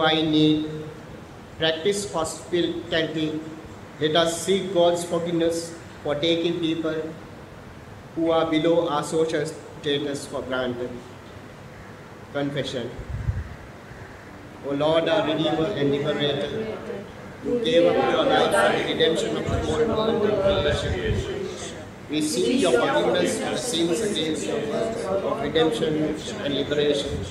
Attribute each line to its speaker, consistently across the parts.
Speaker 1: who in need. Practice hospitality. Let us seek God's forgiveness for taking people who are below our social status for granted. Confession. O Lord, our Redeemer and Liberator, you gave up your life for the redemption of the whole creation. We seek your forgiveness for the sins against your of redemption and liberation.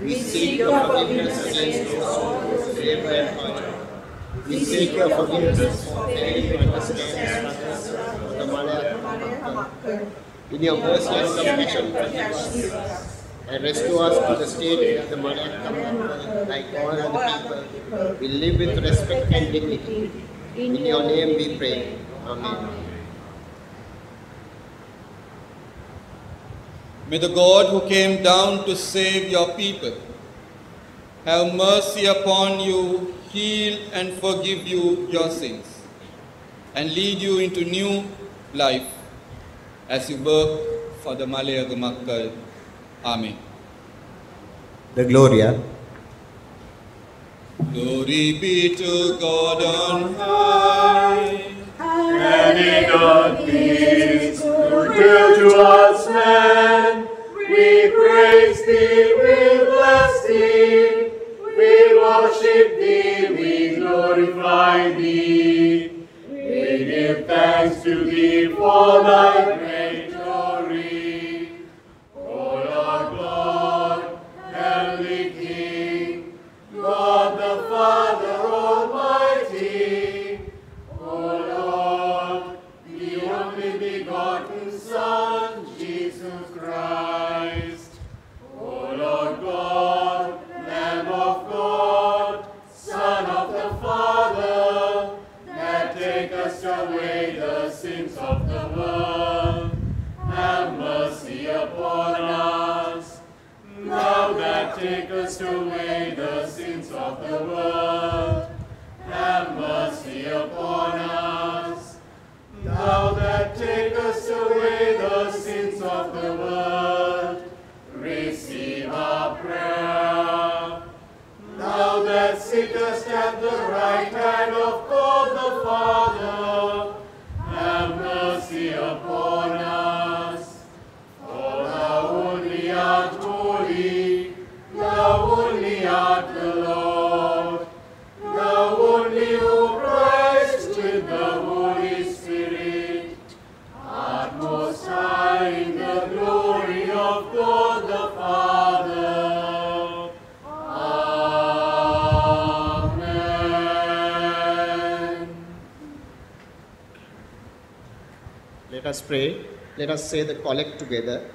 Speaker 1: We seek your forgiveness against those who labor and hurt. We seek your forgiveness for failing to understand the struggles of the Malaya. In your mercy and compassion, forgive us and restore us to the state of the Malaya like all other people. We live with respect and dignity. In your name we pray. Amen.
Speaker 2: May the God who came down to save your people have mercy upon you, heal and forgive you your sins, and lead you into new life as you work for the Malayaga Makkal. Amen.
Speaker 1: The Gloria.
Speaker 2: Glory be to God on high.
Speaker 3: And in God peace, goodwill to us men, we praise thee, we bless thee, we worship thee, we glorify thee. We give thanks to thee for thy great glory. O Lord God, heavenly King, God the Father away the sins of the world. Have mercy upon us. Thou that takest away the sins of the world. Have mercy upon us. Thou that takest away the sins of the world. Receive our prayer. That sittest at the right hand of God the Father, have mercy upon us. For thou only art holy, thou only art the Lord, thou only who Christ with the Holy Spirit, art most high in the glory of God
Speaker 1: us pray. Let us say the collect together.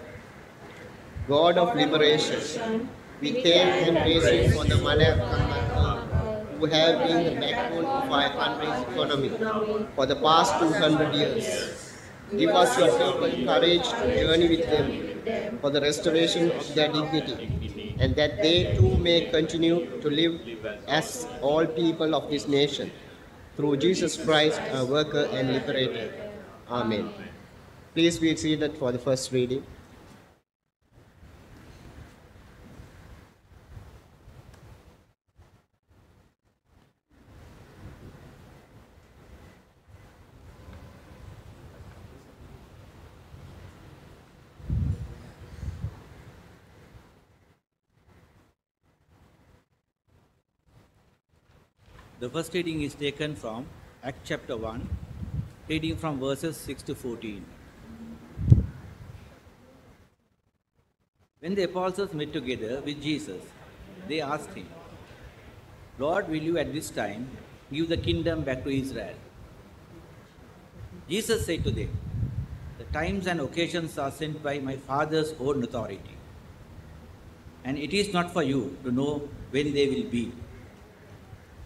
Speaker 1: God of liberation, we thank and praise you for the mother who have been the backbone of our country's economy for the past 200 years. Give us your courage to journey with them for the restoration of their dignity, and that they too may continue to live as all people of this nation. Through Jesus Christ, our worker and liberator. Amen. Please be seated for the first reading.
Speaker 4: The first reading is taken from Act chapter 1, reading from verses 6 to 14. When the apostles met together with Jesus, they asked him, Lord, will you at this time give the kingdom back to Israel? Jesus said to them, The times and occasions are sent by my Father's own authority, and it is not for you to know when they will be.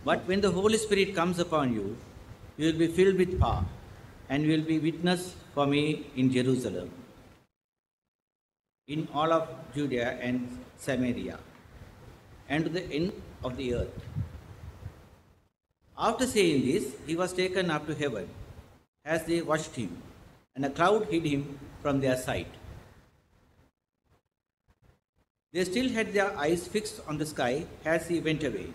Speaker 4: But when the Holy Spirit comes upon you, you will be filled with power, and you will be witness for me in Jerusalem, in all of Judea and Samaria, and to the end of the earth. After saying this, he was taken up to heaven as they watched him, and a cloud hid him from their sight. They still had their eyes fixed on the sky as he went away.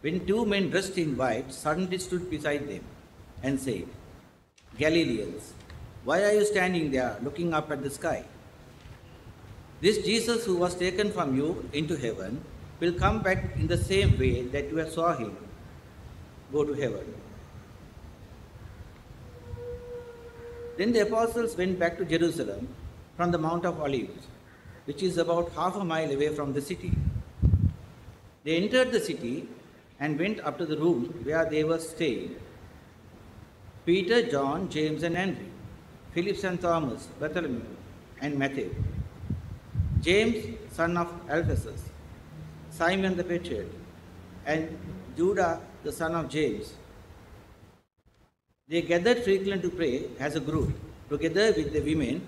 Speaker 4: When two men dressed in white suddenly stood beside them and said, Galileans, why are you standing there looking up at the sky? This Jesus who was taken from you into heaven will come back in the same way that you saw him go to heaven. Then the apostles went back to Jerusalem from the Mount of Olives, which is about half a mile away from the city. They entered the city and went up to the room where they were staying. Peter, John, James, and Andrew, Philip and Thomas, Bartholomew, and Matthew, James, son of Alphaeus, Simon the Patriot, and Judah, the son of James. They gathered frequently to pray as a group, together with the women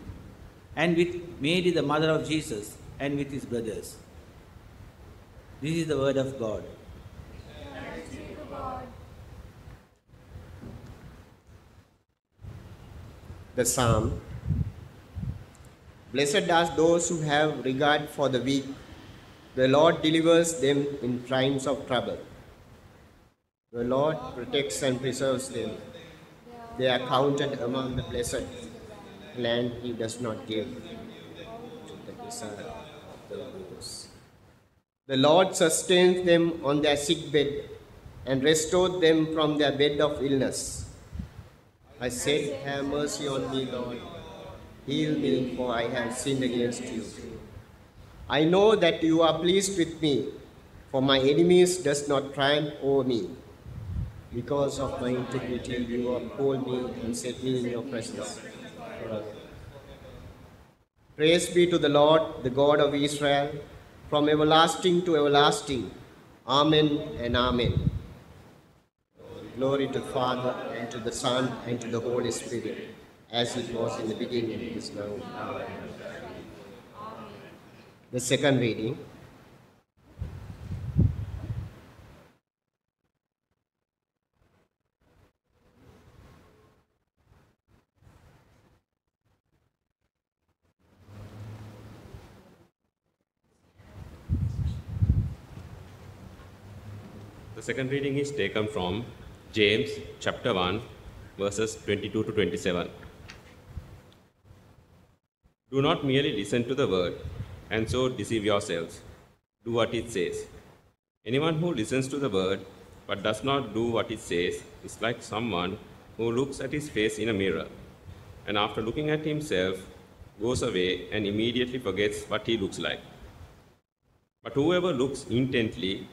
Speaker 4: and with Mary, the mother of Jesus, and with his brothers. This is the word of God.
Speaker 1: The Psalm Blessed are those who have regard for the weak. The Lord delivers them in times of trouble. The Lord protects and preserves them. They are counted among the blessed. Land he does not give to the desire of the widows. The Lord sustains them on their sick bed and restored them from their bed of illness. I said, Have mercy on me, Lord. Heal me, for I have sinned against you. I know that you are pleased with me, for my enemies does not triumph over me. Because of my integrity, you uphold me and set me in your presence. Praise be to the Lord, the God of Israel, from everlasting to everlasting. Amen and Amen. Glory to the Father, and to the Son, and to the Holy Spirit, as it was in the beginning, is now. The second reading.
Speaker 5: The second reading is taken from James chapter 1 verses 22 to 27. Do not merely listen to the word and so deceive yourselves. Do what it says. Anyone who listens to the word but does not do what it says is like someone who looks at his face in a mirror and after looking at himself goes away and immediately forgets what he looks like. But whoever looks intently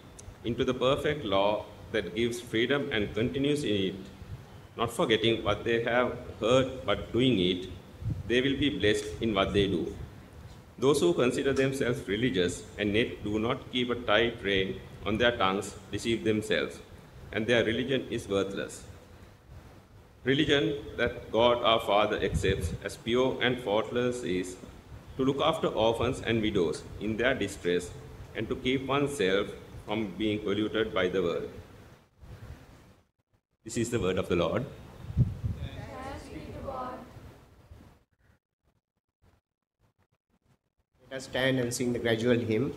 Speaker 5: into the perfect law that gives freedom and continues in it, not forgetting what they have heard but doing it, they will be blessed in what they do. Those who consider themselves religious and yet do not keep a tight rein on their tongues deceive themselves, and their religion is worthless. Religion that God our Father accepts as pure and faultless is to look after orphans and widows in their distress and to keep oneself from being polluted by the world. This is the word of the Lord.
Speaker 1: Let us stand and sing the gradual hymn.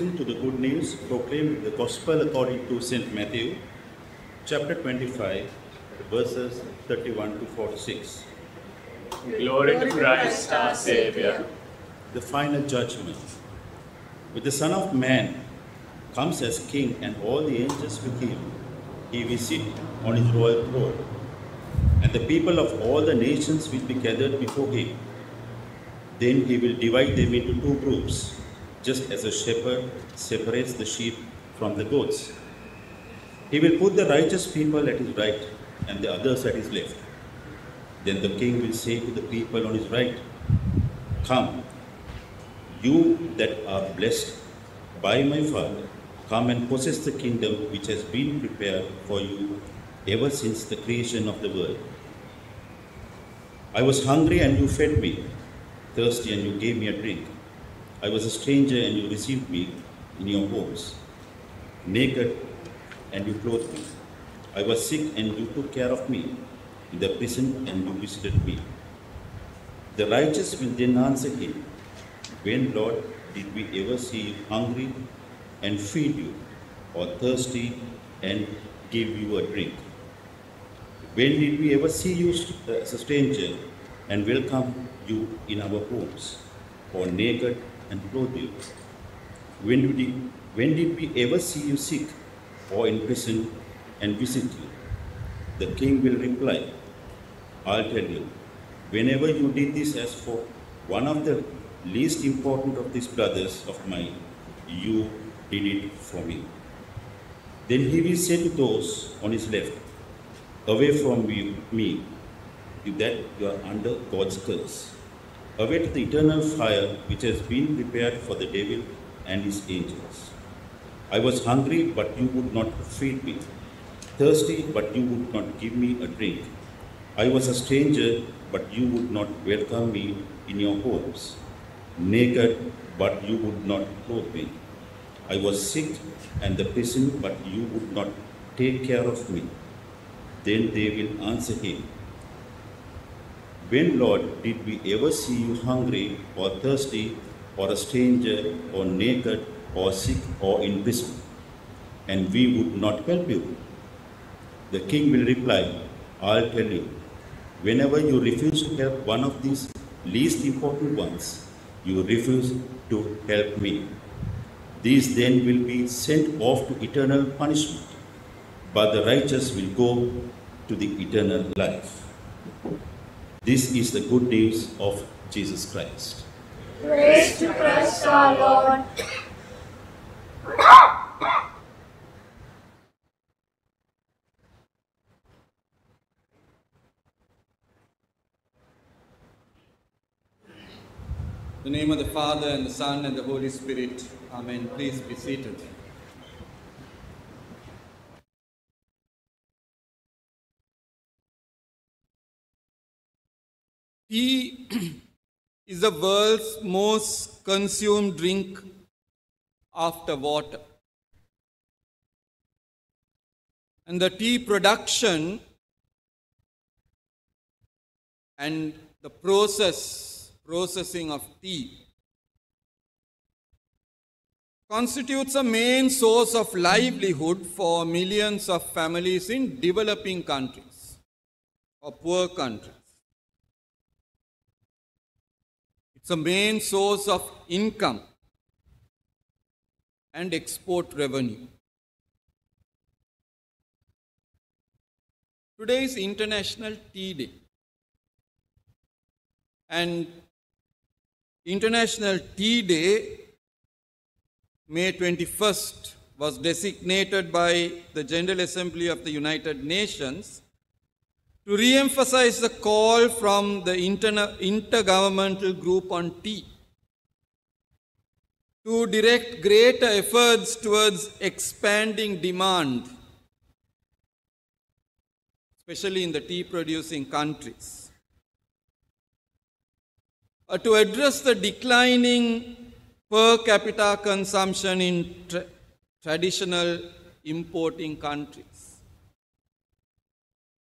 Speaker 3: To
Speaker 6: the good news proclaimed the gospel according to St. Matthew, chapter 25, verses 31 to 46.
Speaker 3: Glory to Christ our Savior.
Speaker 6: The final judgment. With the Son of Man comes as King and all the angels with him. He will sit on his royal throne, and the people of all the nations will be gathered before him. Then he will divide them into two groups, just as a shepherd separates the sheep from the goats. He will put the righteous people at his right and the others at his left. Then the king will say to the people on his right, Come, you that are blessed by my Father, come and possess the kingdom which has been prepared for you ever since the creation of the world. I was hungry and you fed me, thirsty and you gave me a drink. I was a stranger and you received me in your homes, naked and you clothed me. I was sick and you took care of me, in the prison and you visited me. The righteous will then answer him, When, Lord, did we ever see you hungry and feed you, or thirsty and give you a drink? When did we ever see you as a stranger and welcome you in our homes, or naked and clothe you? When did, we, when did we ever see you sick or in prison and visit you? The king will reply, I'll tell you, whenever you did this as for one of the least important of these brothers of mine, you did it for me. Then he will say to those on his left, Away from me, you that you are under God's curse. Away to the eternal fire which has been prepared for the devil and his angels. I was hungry, but you would not feed me. Thirsty, but you would not give me a drink. I was a stranger, but you would not welcome me in your homes. Naked, but you would not clothe me. I was sick and the prison, but you would not take care of me. Then they will answer him, When, Lord, did we ever see you hungry or thirsty or a stranger or naked or sick or in prison? And we would not help you. The king will reply, I'll tell you, whenever you refuse to help one of these least important ones, you refuse to help me. These then will be sent off to eternal punishment, but the righteous will go to the eternal life. This is the good news of Jesus Christ.
Speaker 7: Praise to Christ our Lord.
Speaker 2: In the name of the Father, and the Son, and the Holy Spirit. Amen. Please be seated. Tea is the world's most consumed drink after water. And the tea production and the process, processing of tea constitutes a main source of livelihood for millions of families in developing countries or poor countries. A main source of income and export revenue. Today is International Tea Day. And International Tea Day, May 21st, was designated by the General Assembly of the United Nations to re emphasize the call from the intergovernmental group on tea to direct greater efforts towards expanding demand, especially in the tea producing countries, uh, to address the declining per capita consumption in tra- traditional importing countries.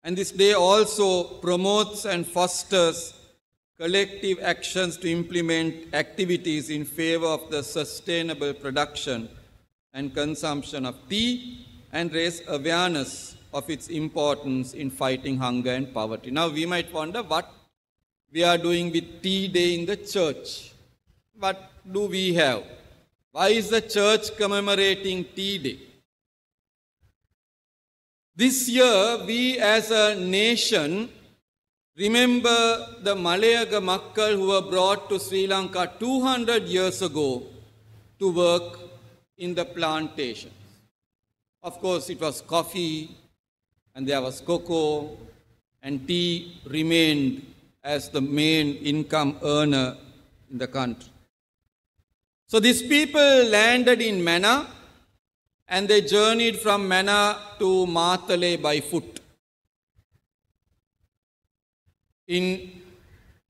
Speaker 2: And this day also promotes and fosters collective actions to implement activities in favor of the sustainable production and consumption of tea and raise awareness of its importance in fighting hunger and poverty. Now, we might wonder what we are doing with Tea Day in the church. What do we have? Why is the church commemorating Tea Day? This year, we as a nation remember the Malayaga Makkal who were brought to Sri Lanka 200 years ago to work in the plantations. Of course, it was coffee and there was cocoa, and tea remained as the main income earner in the country. So these people landed in Mannar and they journeyed from Mannar to Matale by foot. In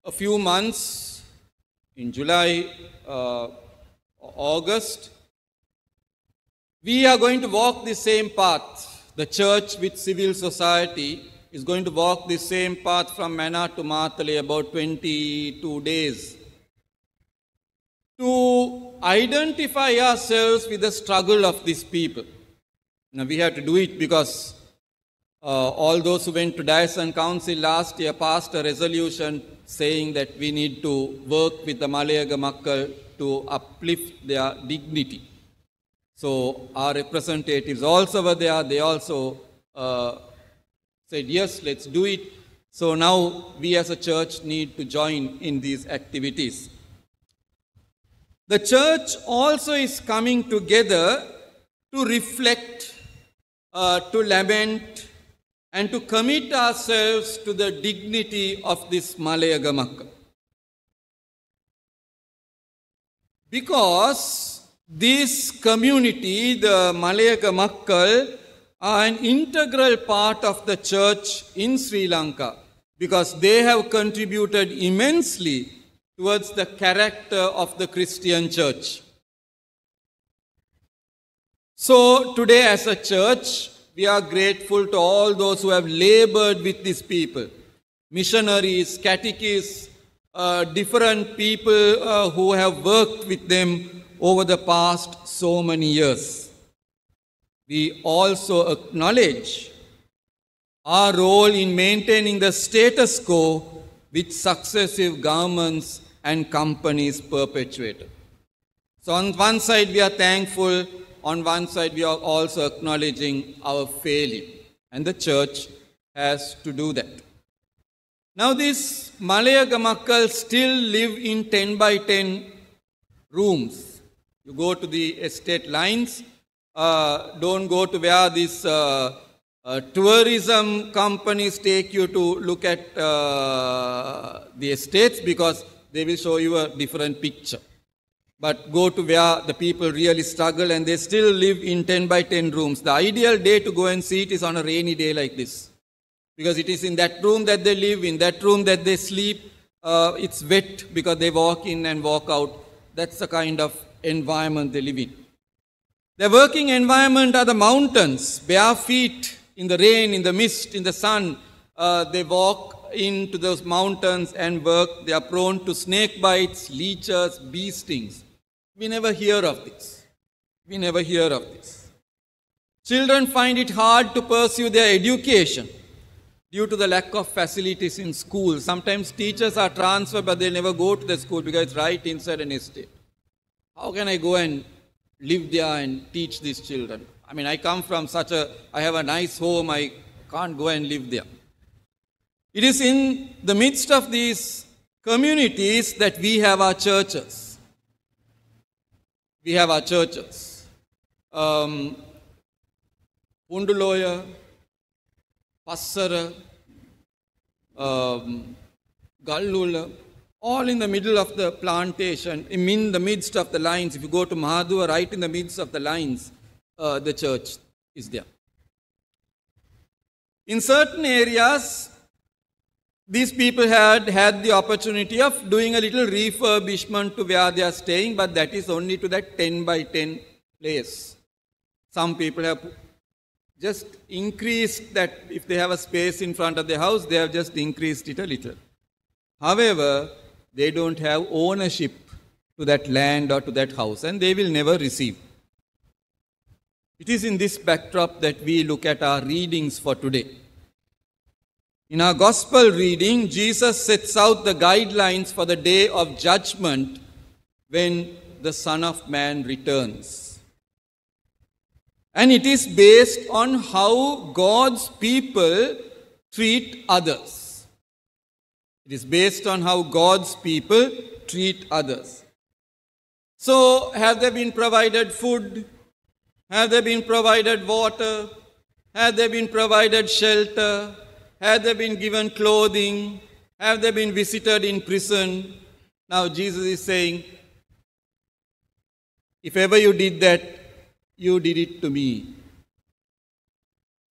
Speaker 2: a few months, in July, uh, August, we are going to walk the same path. The church with civil society is going to walk the same path from Mannar to Matale about 22 days. To identify ourselves with the struggle of these people. Now we have to do it because uh, all those who went to Diocesan Council last year passed a resolution saying that we need to work with the Malayaga Makkal to uplift their dignity. So our representatives also were there. They also uh, said, yes, let's do it. So now we as a church need to join in these activities. The church also is coming together to reflect, uh, to lament, and to commit ourselves to the dignity of this Malayaga Makkal. Because this community, the Malayaga Makkal, are an integral part of the church in Sri Lanka because they have contributed immensely towards the character of the Christian church. So, today as a church, we are grateful to all those who have labored with these people missionaries, catechists, uh, different people uh, who have worked with them over the past so many years. We also acknowledge our role in maintaining the status quo which successive governments and companies perpetuated. So, on one side, we are thankful, on one side, we are also acknowledging our failure, and the church has to do that. Now, these Malayaga Makkal still live in 10 by 10 rooms. You go to the estate lines, uh, don't go to where these uh, uh, tourism companies take you to look at uh, the estates because they will show you a different picture. But go to where the people really struggle and they still live in 10 by 10 rooms. The ideal day to go and see it is on a rainy day like this. Because it is in that room that they live, in that room that they sleep. Uh, it's wet because they walk in and walk out. That's the kind of environment they live in. Their working environment are the mountains, bare feet in the rain, in the mist, in the sun. Uh, they walk into those mountains and work. They are prone to snake bites, leeches, bee stings. We never hear of this. We never hear of this. Children find it hard to pursue their education due to the lack of facilities in school. Sometimes teachers are transferred, but they never go to the school because it's right inside an estate. How can I go and live there and teach these children? I mean, I come from such a, I have a nice home, I can't go and live there. It is in the midst of these communities that we have our churches. We have our churches. Um, Punduloya, Passara, um, Gallula, all in the middle of the plantation, in the midst of the lines. If you go to Mahadua, right in the midst of the lines, uh, the church is there. In certain areas, these people had had the opportunity of doing a little refurbishment to where they are staying, but that is only to that 10 by 10 place. Some people have just increased that if they have a space in front of the house, they have just increased it a little. However, they don't have ownership to that land or to that house, and they will never receive. It is in this backdrop that we look at our readings for today. In our gospel reading, Jesus sets out the guidelines for the day of judgment when the Son of Man returns. And it is based on how God's people treat others. It is based on how God's people treat others. So, have they been provided food? Have they been provided water? Have they been provided shelter? Have they been given clothing? Have they been visited in prison? Now, Jesus is saying, if ever you did that, you did it to me.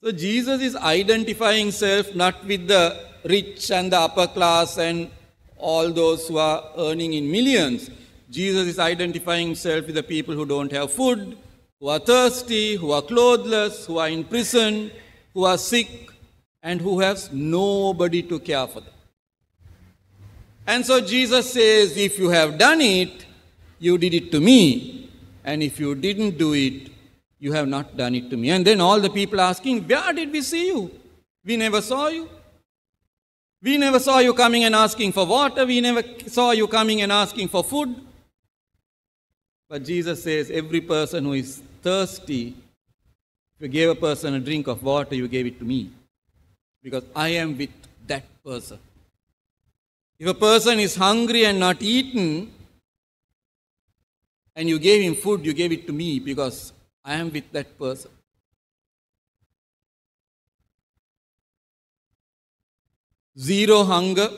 Speaker 2: So, Jesus is identifying himself not with the rich and the upper class and all those who are earning in millions. Jesus is identifying himself with the people who don't have food, who are thirsty, who are clothless, who are in prison, who are sick, and who has nobody to care for them. And so Jesus says, If you have done it, you did it to me. And if you didn't do it, you have not done it to me. And then all the people asking, Where did we see you? We never saw you. We never saw you coming and asking for water. We never saw you coming and asking for food. But Jesus says, Every person who is thirsty, if you gave a person a drink of water, you gave it to me. Because I am with that person. If a person is hungry and not eaten, and you gave him food, you gave it to me because I am with that person. Zero hunger,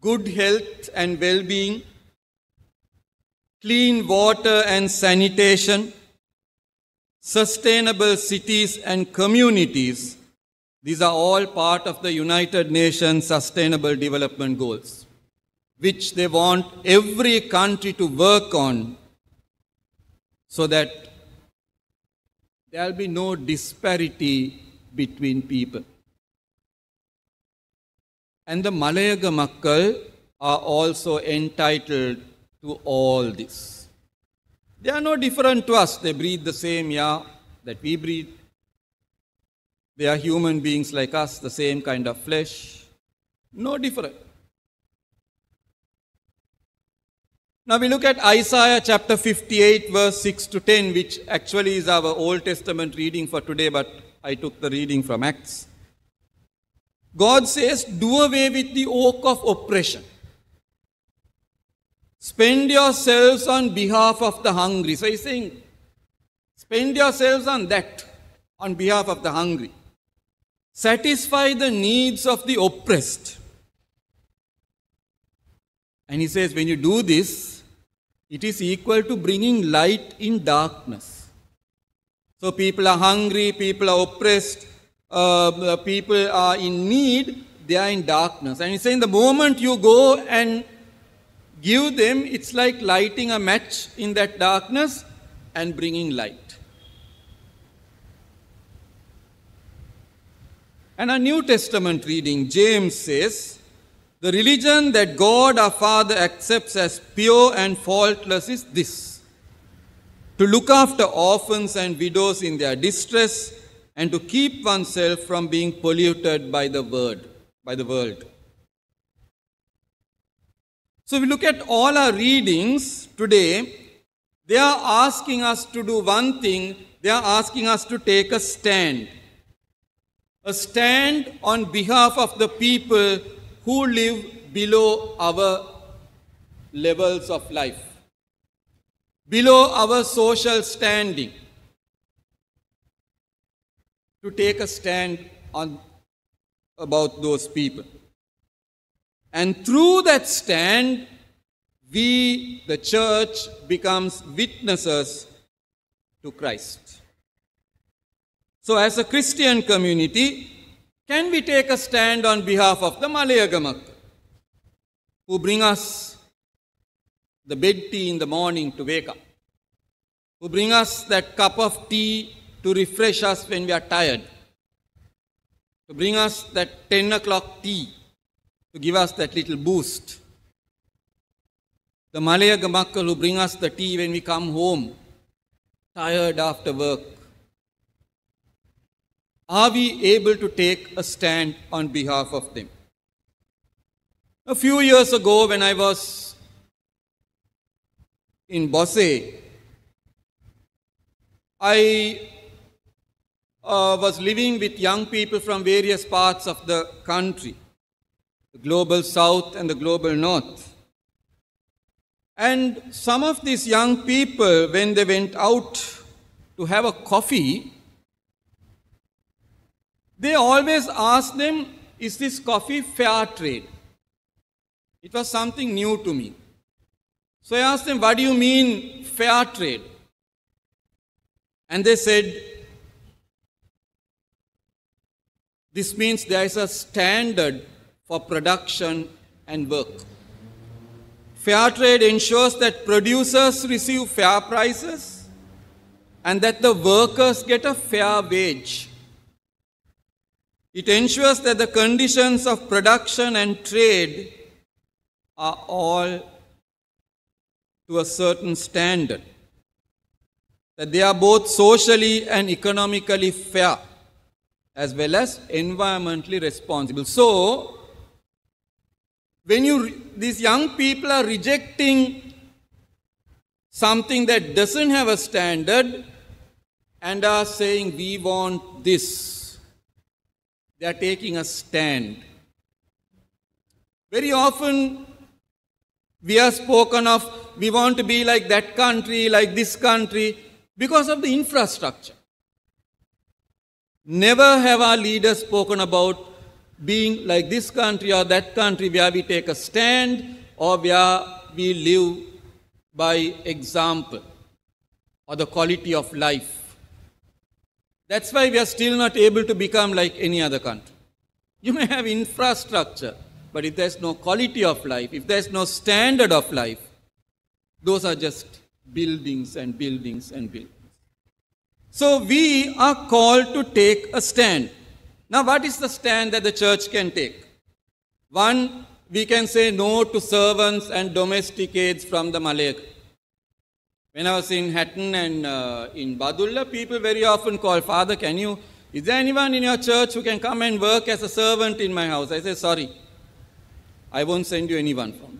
Speaker 2: good health and well being, clean water and sanitation, sustainable cities and communities. These are all part of the United Nations Sustainable Development Goals, which they want every country to work on so that there will be no disparity between people. And the Malayaga Makkal are also entitled to all this. They are no different to us. They breathe the same air that we breathe. They are human beings like us, the same kind of flesh. No different. Now we look at Isaiah chapter 58, verse 6 to 10, which actually is our Old Testament reading for today, but I took the reading from Acts. God says, Do away with the oak of oppression. Spend yourselves on behalf of the hungry. So he's saying, spend yourselves on that, on behalf of the hungry. Satisfy the needs of the oppressed. And he says, when you do this, it is equal to bringing light in darkness. So people are hungry, people are oppressed, uh, people are in need, they are in darkness. And he's saying, the moment you go and give them, it's like lighting a match in that darkness and bringing light. And a New Testament reading, James says, The religion that God our Father accepts as pure and faultless is this to look after orphans and widows in their distress and to keep oneself from being polluted by the word by the world. So we look at all our readings today. They are asking us to do one thing. They are asking us to take a stand a stand on behalf of the people who live below our levels of life below our social standing. To take a stand on about those people. And through that stand we the church becomes witnesses to christ so as a christian community can we take a stand on behalf of the Malayaga Makkal who bring us the bed tea in the morning to wake up, who bring us that cup of tea to refresh us when we are tired, to bring us that 10 o'clock tea to give us that little boost. The Malayaga Makkal who bring us the tea when we come home, tired after work. Are we able to take a stand on behalf of them? A few years ago, when I was in Bossey, I uh, was living with young people from various parts of the country, the global south and the global north. And some of these young people, when they went out to have a coffee, they always asked them, Is this coffee fair trade? It was something new to me. So I asked them, What do you mean fair trade? And they said, This means there is a standard for production and work. Fair trade ensures that producers receive fair prices and that the workers get a fair wage. It ensures that the conditions of production and trade are all to a certain standard, that they are both socially and economically fair as well as environmentally responsible. So, when you these young people are rejecting something that doesn't have a standard and are saying we want this they are taking a stand very often we are spoken of we want to be like that country like this country because of the infrastructure never have our leaders spoken about being like this country or that country where we take a stand or where we live by example or the quality of life. That's why we are still not able to become like any other country. You may have infrastructure, but if there's no quality of life, if there's no standard of life, those are just buildings and buildings and buildings. So we are called to take a stand. Now, what is the stand that the church can take? One, we can say no to servants and domesticates from the Malay. When I was in Hatton and uh, in Badulla, people very often call, Father, can you, is there anyone in your church who can come and work as a servant in my house? I say, sorry, I won't send you anyone from me.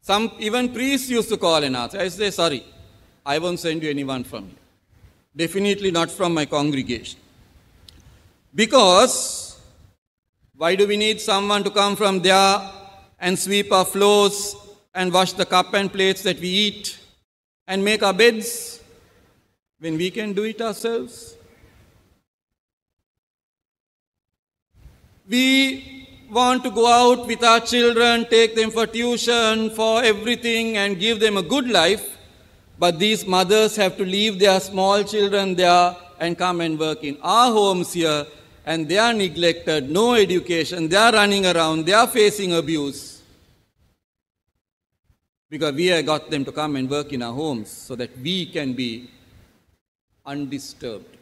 Speaker 2: Some, even priests used to call and ask. I say, sorry, I won't send you anyone from here. Definitely not from my congregation. Because why do we need someone to come from there and sweep our floors and wash the cup and plates that we eat and make our beds when we can do it ourselves? We want to go out with our children, take them for tuition, for everything, and give them a good life. But these mothers have to leave their small children there and come and work in our homes here, and they are neglected, no education, they are running around, they are facing abuse. Because we have got them to come and work in our homes so that we can be undisturbed.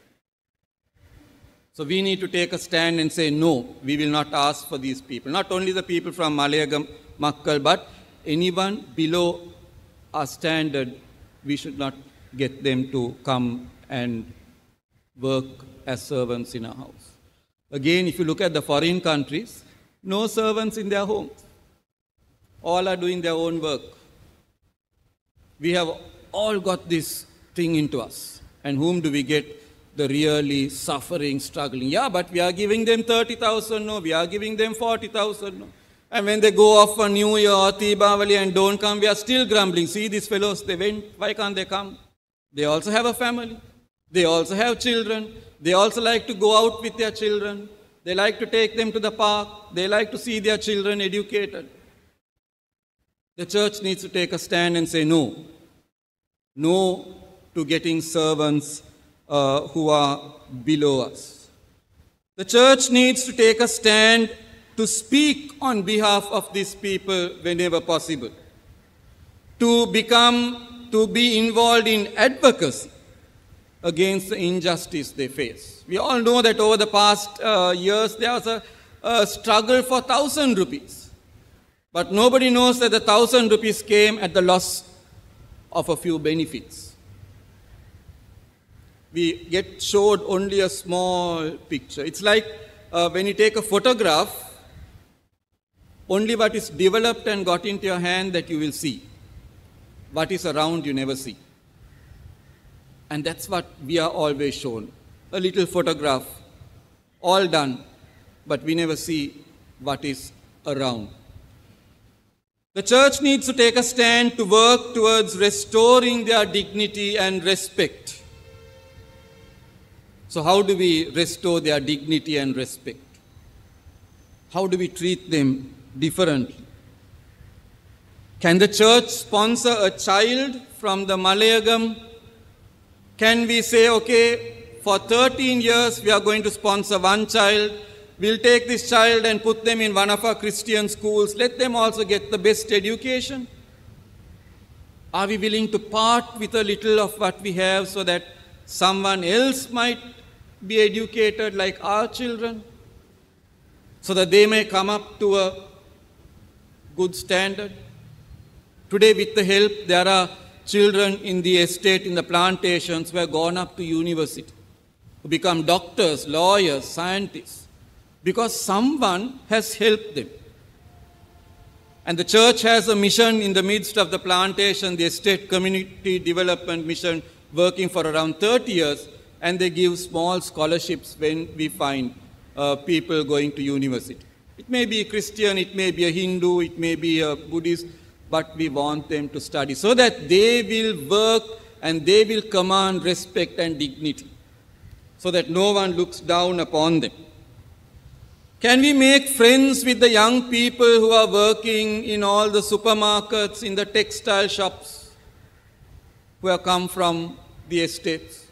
Speaker 2: So we need to take a stand and say, no, we will not ask for these people. Not only the people from Malayagam, Makkal, but anyone below our standard we should not get them to come and work as servants in our house. Again, if you look at the foreign countries, no servants in their homes. All are doing their own work. We have all got this thing into us. And whom do we get? The really suffering, struggling. Yeah, but we are giving them 30,000, no. We are giving them 40,000, no. And when they go off for New Year or Deepavali and don't come, we are still grumbling. See these fellows, they went, why can't they come? They also have a family. They also have children. They also like to go out with their children. They like to take them to the park. They like to see their children educated. The church needs to take a stand and say no. No to getting servants uh, who are below us. The church needs to take a stand to speak on behalf of these people whenever possible, to become, to be involved in advocacy against the injustice they face. We all know that over the past uh, years there was a uh, struggle for thousand rupees. But nobody knows that the thousand rupees came at the loss of a few benefits. We get showed only a small picture. It's like uh, when you take a photograph, only what is developed and got into your hand that you will see. What is around you never see. And that's what we are always shown. A little photograph, all done, but we never see what is around. The church needs to take a stand to work towards restoring their dignity and respect. So, how do we restore their dignity and respect? How do we treat them differently? Can the church sponsor a child from the Malayagam? Can we say, okay, for 13 years we are going to sponsor one child, we'll take this child and put them in one of our Christian schools, let them also get the best education? Are we willing to part with a little of what we have so that someone else might be educated like our children? So that they may come up to a good standard? Today, with the help, there are children in the estate, in the plantations, who have gone up to university, who become doctors, lawyers, scientists, because someone has helped them. And the church has a mission in the midst of the plantation, the estate community development mission, working for around 30 years, and they give small scholarships when we find uh, people going to university. It may be a Christian, it may be a Hindu, it may be a Buddhist, but we want them to study so that they will work and they will command respect and dignity, so that no one looks down upon them. Can we make friends with the young people who are working in all the supermarkets, in the textile shops, who have come from the estates?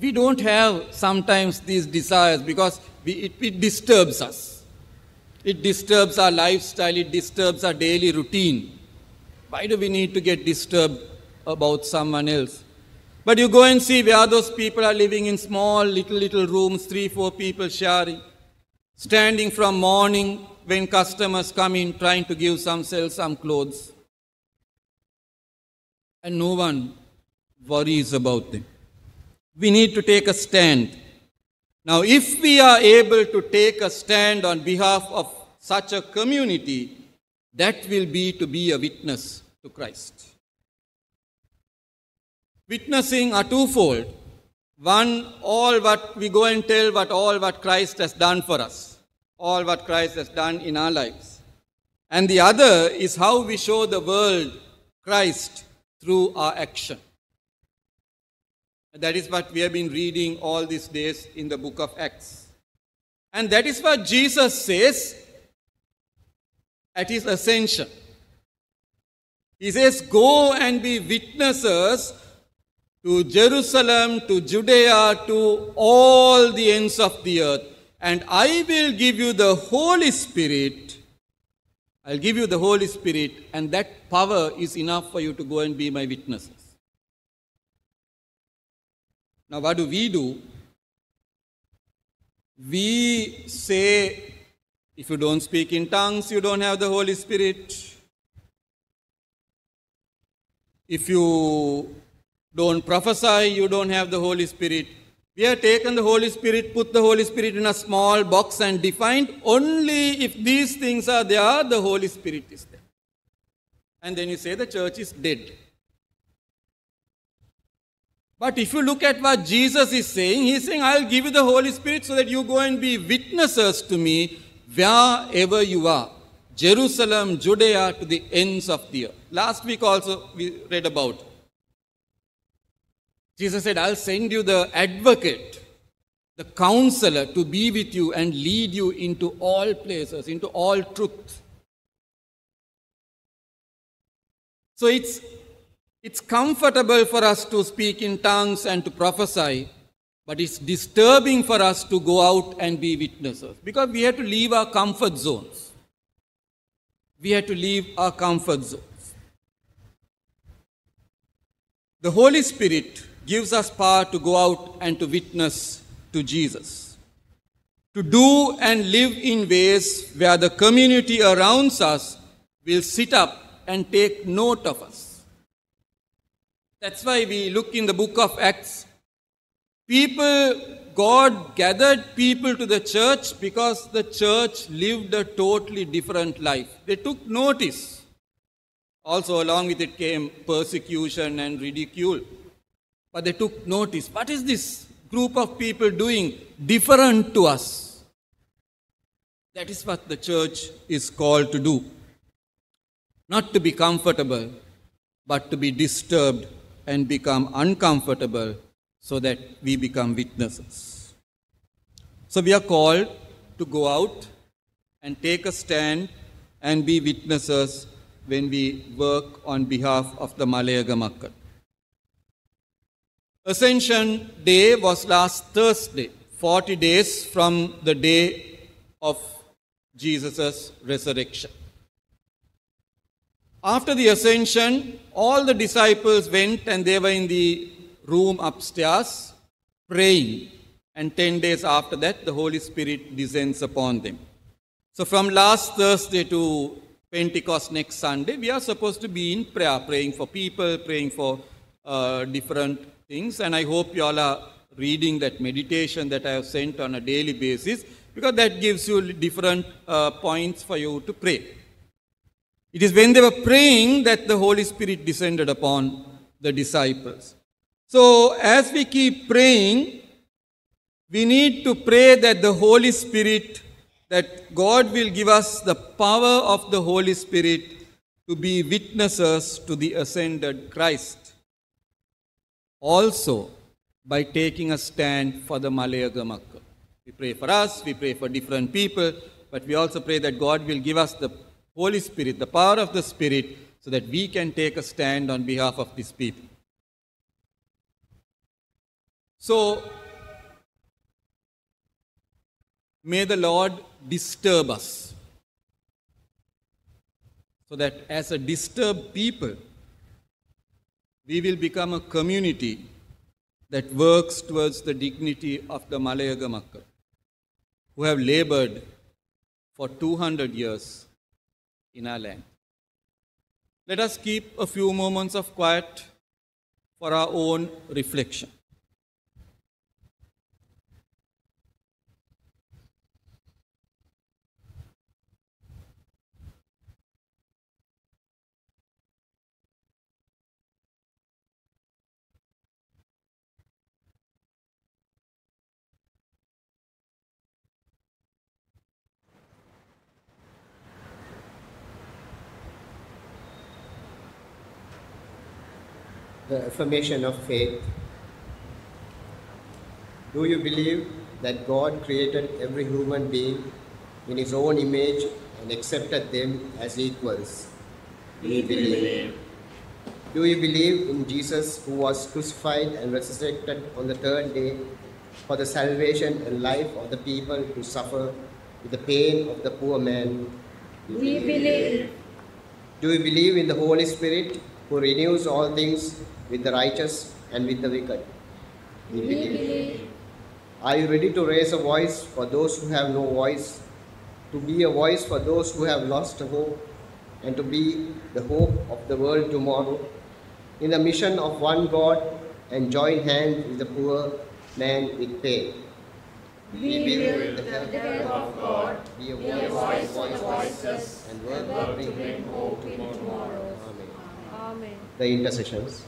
Speaker 2: We don't have sometimes these desires because we, it, it disturbs us. It disturbs our lifestyle, it disturbs our daily routine. Why do we need to get disturbed about someone else? But you go and see where those people are living in small, little, little rooms, three, four people sharing, standing from morning when customers come in trying to give some, sell some clothes. And no one worries about them. We need to take a stand. Now, if we are able to take a stand on behalf of such a community, that will be to be a witness to Christ. Witnessing are twofold. One, all what we go and tell what all what Christ has done for us, all what Christ has done in our lives. And the other is how we show the world Christ through our action. That is what we have been reading all these days in the book of Acts. And that is what Jesus says at his ascension. He says, Go and be witnesses to Jerusalem, to Judea, to all the ends of the earth, and I will give you the Holy Spirit. I'll give you the Holy Spirit, and that power is enough for you to go and be my witnesses. Now, what do we do? We say, if you don't speak in tongues, you don't have the Holy Spirit. If you don't prophesy, you don't have the Holy Spirit. We have taken the Holy Spirit, put the Holy Spirit in a small box and defined only if these things are there, the Holy Spirit is there. And then you say the church is dead. But if you look at what Jesus is saying, he's saying, I'll give you the Holy Spirit so that you go and be witnesses to me wherever you are. Jerusalem, Judea, to the ends of the earth. Last week also we read about. Jesus said, I'll send you the advocate, the counselor to be with you and lead you into all places, into all truth. So it's it's comfortable for us to speak in tongues and to prophesy, but it's disturbing for us to go out and be witnesses because we have to leave our comfort zones. We have to leave our comfort zones. The Holy Spirit gives us power to go out and to witness to Jesus. to do and live in ways where the community around us will sit up and take note of us. That's why we look in the book of Acts. People, God gathered people to the church because the church lived a totally different life. They took notice. Also, along with it came persecution and ridicule. But they took notice. What is this group of people doing different to us? That is what the church is called to do. Not to be comfortable, but to be disturbed and become uncomfortable so that we become witnesses. So we are called to go out and take a stand and be witnesses when we work on behalf of the Malayaga Makkal. Ascension Day was last Thursday, 40 days from the day of Jesus' resurrection. After the ascension, all the disciples went and they were in the room upstairs praying. And 10 days after that, the Holy Spirit descends upon them. So, from last Thursday to Pentecost next Sunday, we are supposed to be in prayer, praying for people, praying for uh, different things. And I hope you all are reading that meditation that I have sent on a daily basis because that gives you different uh, points for you to pray. It is when they were praying that the Holy Spirit descended upon the disciples. So, as we keep praying, we need to pray that the Holy Spirit, that God will give us the power of the Holy Spirit to be witnesses to the ascended Christ. Also, by taking a stand for the Malayaga Makkal. We pray for us, we pray for different people, but we also pray that God will give us the Holy Spirit, the power of the Spirit, so that we can take a stand on behalf of these people. So, may the Lord disturb us. So that as a disturbed people, we will become a community that works towards the dignity of the Malayaga Makkal, who have labored for 200 years in our land. Let us keep a few moments of quiet for our own reflection.
Speaker 1: The affirmation of faith. Do you believe that God created every human being in his own image and accepted them as equals?
Speaker 3: We believe.
Speaker 1: Do you believe in Jesus who was crucified and resurrected on the third day for the salvation and life of the people who suffer with the pain of the poor man?
Speaker 7: We believe.
Speaker 1: Do you believe in the Holy Spirit who renews all things with the righteous and with the wicked?
Speaker 7: We believe.
Speaker 1: Are you ready to raise a voice for those who have no voice, to be a voice for those who have lost hope, and to be the hope of the world tomorrow? In the mission of one God and join hands with the poor man with pain.
Speaker 7: We will, with the help of God,
Speaker 1: Be a voice for
Speaker 7: voices
Speaker 1: and work to bring
Speaker 7: bring hope in tomorrow.
Speaker 1: Amen.
Speaker 7: Amen.
Speaker 1: The intercessions.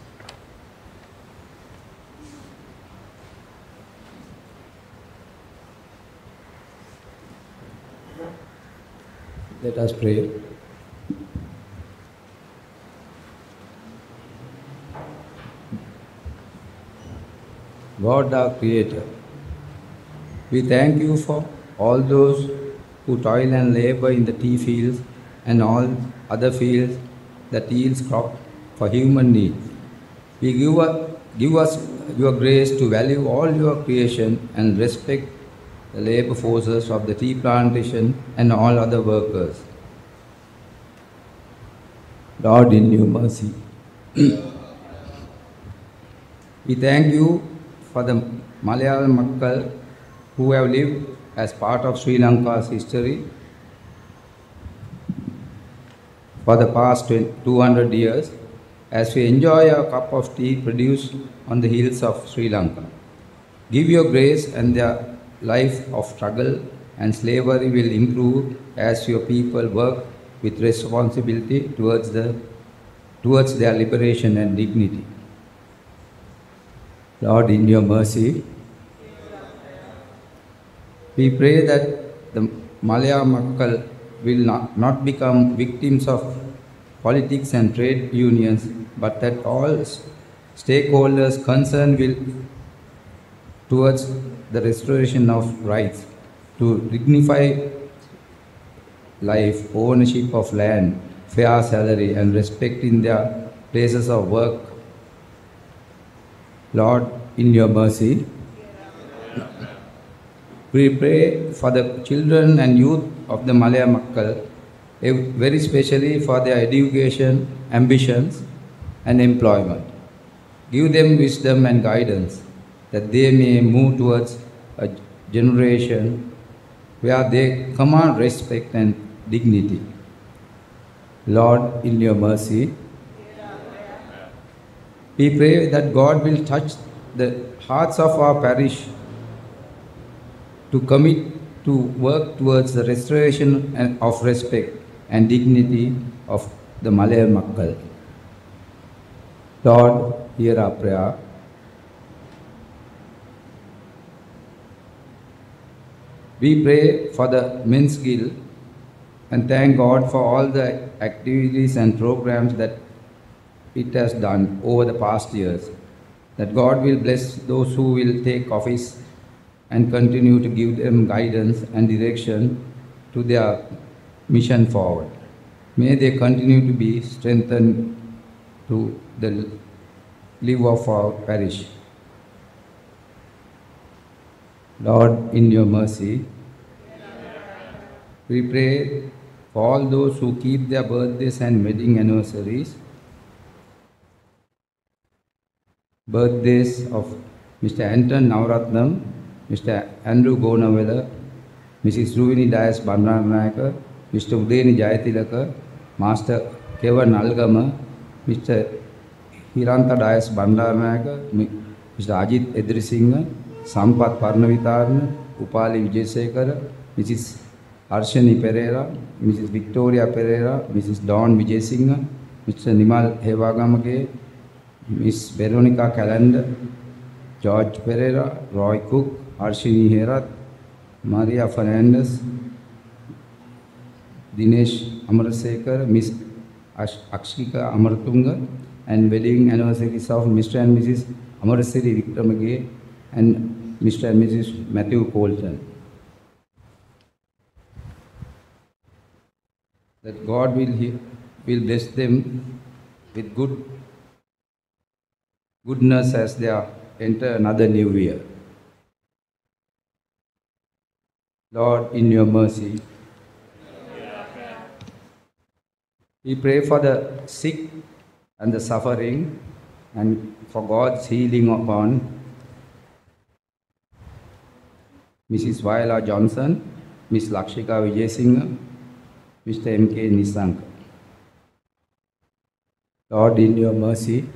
Speaker 8: Let us pray. God, our Creator, we thank you for all those who toil and labor in the tea fields and all other fields that yields crop for human need. We give, us- give us your grace to value all your creation and respect the labor forces of the tea plantation and all other workers. Lord, in your mercy, we thank you for the Malayaga Makkal who have lived as part of Sri Lanka's history for the past 200 years as we enjoy a cup of tea produced on the hills of Sri Lanka. Give your grace and their life of struggle and slavery will improve as your people work with responsibility towards, the, towards their liberation and dignity. Lord, in your mercy, we pray that the Malaya Makkal will not, not become victims of politics and trade unions, but that all stakeholders concerned will towards the restoration of rights to dignify life, ownership of land, fair salary, and respect in their places of work. Lord, in your mercy, we pray for the children and youth of the Malaya Makkal, very specially for their education, ambitions, and employment. Give them wisdom and guidance that they may move towards a generation where they command respect and dignity. Lord, in your mercy, we pray that God will touch the hearts of our parish to commit to work towards the restoration of respect and dignity of the Malay Makkal. Lord, hear our prayer. We pray for the men's guild and thank God for all the activities and programs that it has done over the past years. That God will bless those who will take office and continue to give them guidance and direction to their mission forward. May they continue to be strengthened to the live of our parish. Lord, in your mercy, we pray for all those who keep their birthdays and wedding anniversaries. Birthdays of Mr. Anton Navaratnam, Mr. Andrew Gonavela, Mrs. Ruvini Dias Bandaranayaka, Mr. Udeni Jayatilaka, Master Kevin Algama, Mr. Hiranta Dias Bandaranayaka, Mr. Ajit Edrisinghe, Sampath Parnavitarna, Upali Vijayasekara, Mrs. Arshani Pereira, Mrs. Victoria Pereira, Mrs. Dawn Vijayasinghe, Mr. Nimal Hewagamage, Miss Veronica Calendar, George Pereira, Roy Cook, Arshini Herat, Maria Fernandez, Dinesh Amarasekar, Miss Ash- Akshika Amartunga, and wedding anniversaries of Mr. and Mrs. Amarasiri Vikramage and Mr. and Mrs. Matthew Colton. That God will, he- will bless them with good goodness as they enter another new year. Lord, in your mercy, we pray for the sick and the suffering and for God's healing upon Mrs. Viola Johnson, Miss Lakshika Vijayasinghe, Mr. M.K. Nisank. Lord, in your mercy,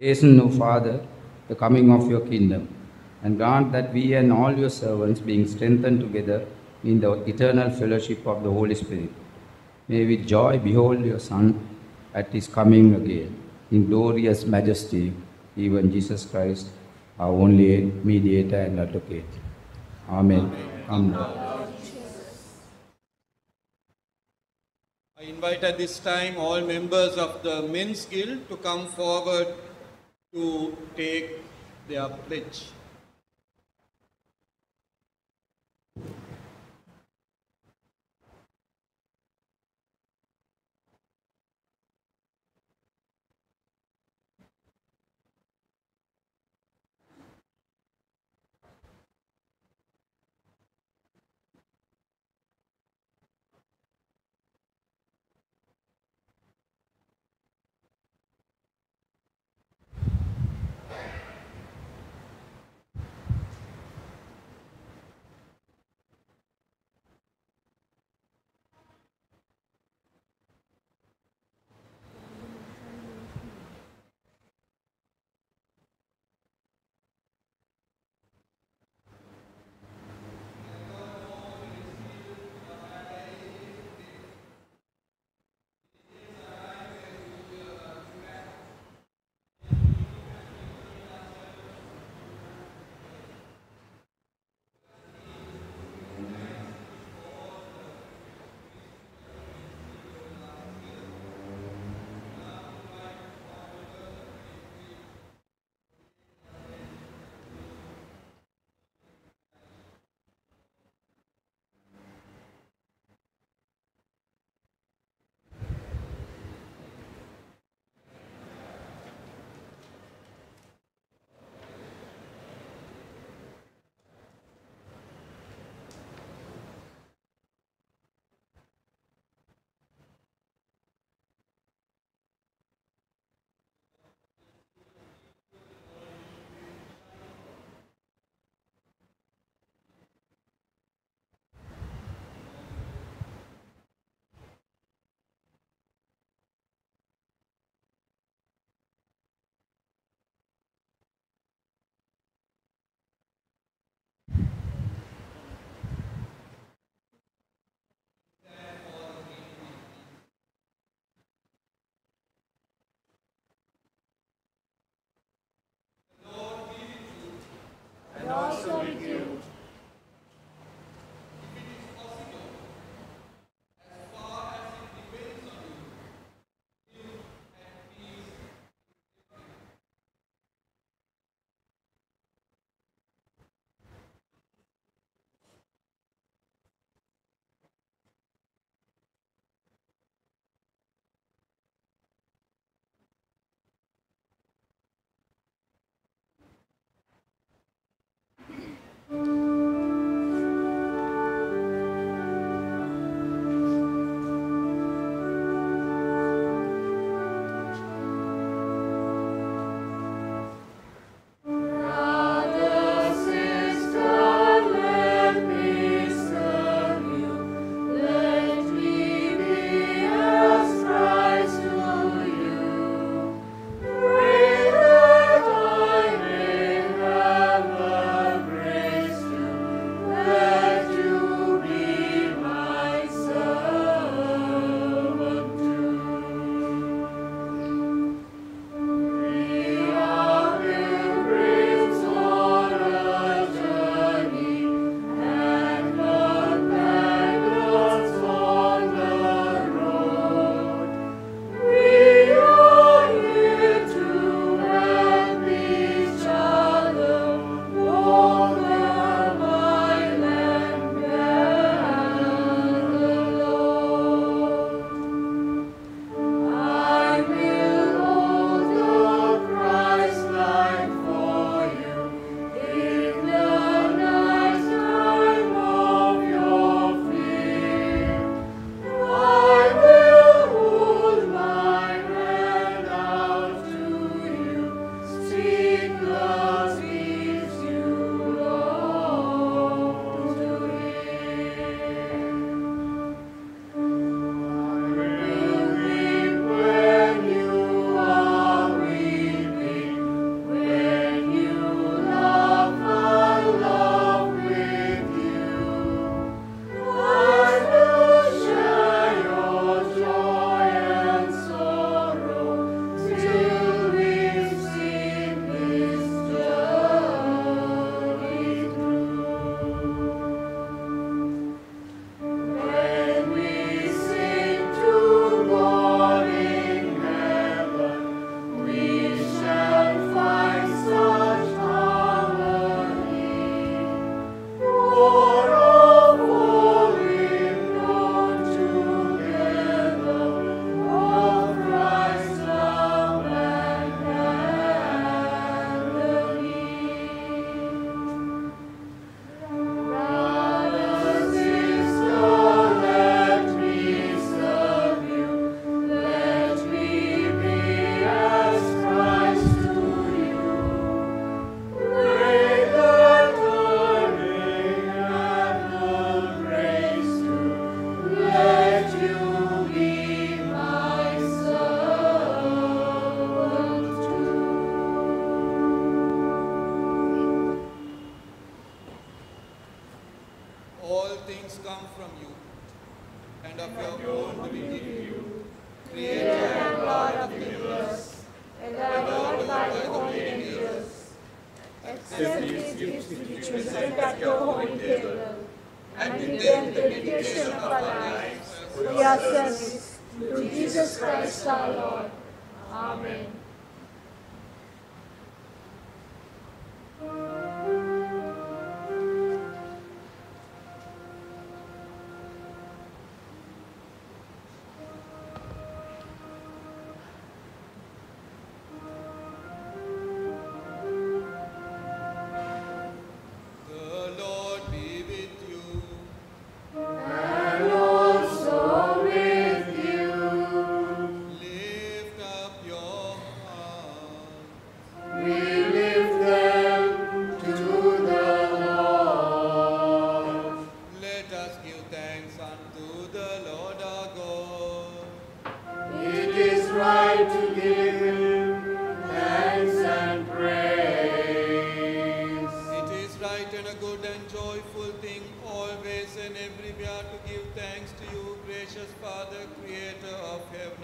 Speaker 8: Hasten, O Father, the coming of your kingdom, and grant that we and all your servants, being strengthened together in the eternal fellowship of the Holy Spirit, may with joy behold your Son at his coming again, in glorious majesty, even Jesus Christ, our only mediator and advocate. Amen. Come, Lord.
Speaker 2: I invite at this time all members of the Men's Guild to come forward to take their pledge.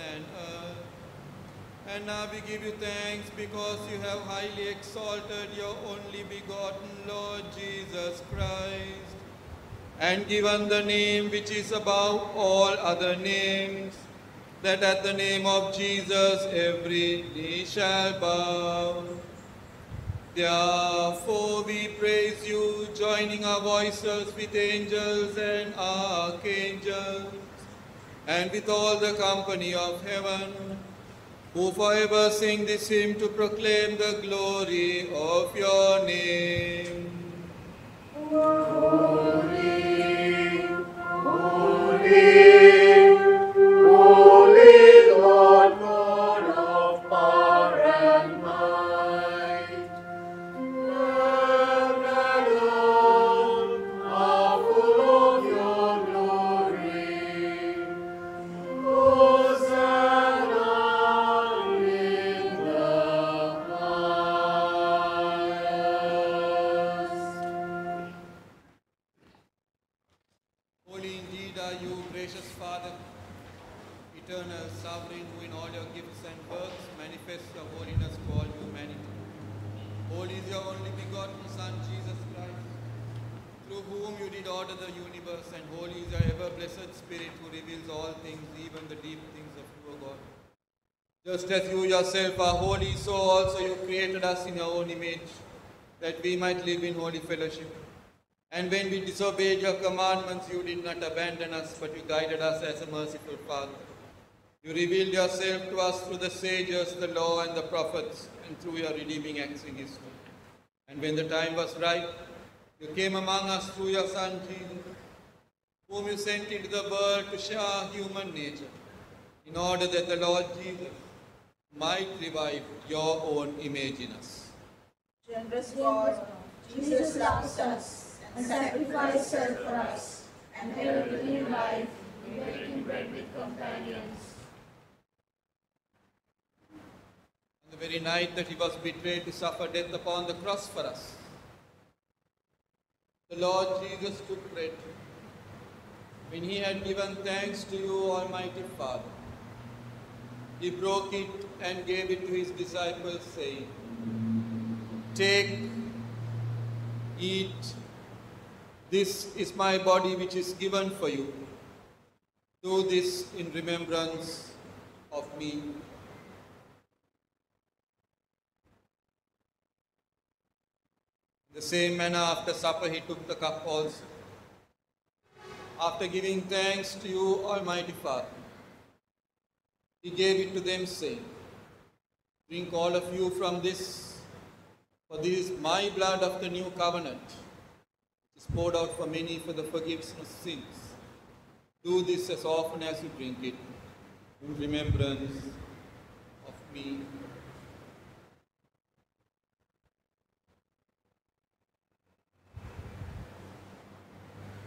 Speaker 7: And
Speaker 2: earth. Uh,
Speaker 3: and
Speaker 2: now we give you thanks because you have highly exalted your only begotten Lord Jesus Christ, and given the name which is above all other names, that at the name of Jesus every knee shall bow. Therefore we praise you, joining our voices with angels and archangels, and with all the company of heaven, who forever sing this hymn to proclaim the glory of your name.
Speaker 3: Holy
Speaker 2: Just as you yourself are holy, so also you created us in your own image, that we might live in holy fellowship. And when we disobeyed your commandments, you did not abandon us, but you guided us as a merciful Father. You revealed yourself to us through the sages, the law, and the prophets, and through your redeeming acts in history. And when the time was right, you came among us through your Son Jesus, whom you sent into the world to share human nature, in order that the Lord Jesus might revive your own image in us.
Speaker 7: Generous God, Jesus loves us and sacrificed self for us, and gave living life, in breaking bread with companions.
Speaker 2: On the very night that he was betrayed to suffer death upon the cross for us, the Lord Jesus took bread. When he had given thanks to you, Almighty Father, he broke it and gave it to his disciples, saying, Take, eat, this is my body which is given for you. Do this in remembrance of me. In the same manner, after supper, he took the cup also. After giving thanks to you, Almighty Father, he gave it to them, saying, Drink all of you from this, for this is my blood of the new covenant, which is poured out for many for the forgiveness of sins. Do this as often as you drink it, in remembrance of me.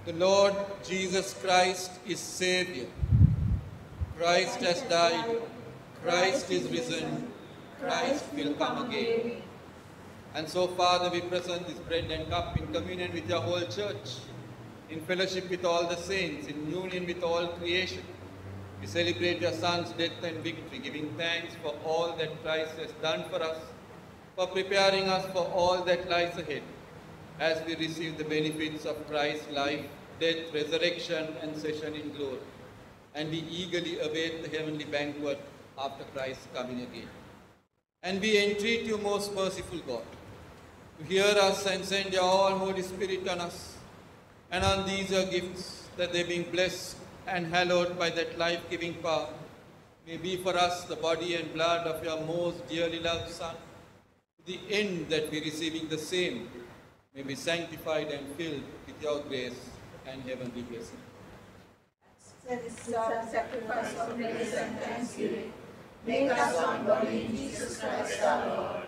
Speaker 2: The Lord Jesus Christ is Savior. Christ has died. Christ is risen. Christ will come again. And so, Father, we present this bread and cup in communion with your whole church, in fellowship with all the saints, in union with all creation. We celebrate your Son's death and victory, giving thanks for all that Christ has done for us, for preparing us for all that lies ahead,
Speaker 3: as we receive the benefits of Christ's life, death, resurrection, and session in glory. And we eagerly await the heavenly banquet after Christ's coming again. And we entreat you, most merciful God, to hear us and send your Holy Spirit on us and on these your gifts, that they being blessed and hallowed by that life-giving power, may be for us the body and blood of your most dearly loved Son, to the end that we receiving the same may be sanctified and filled with your grace and heavenly blessing.
Speaker 7: This sacrifice of and thanksgiving. Make us body in Jesus Christ our Lord,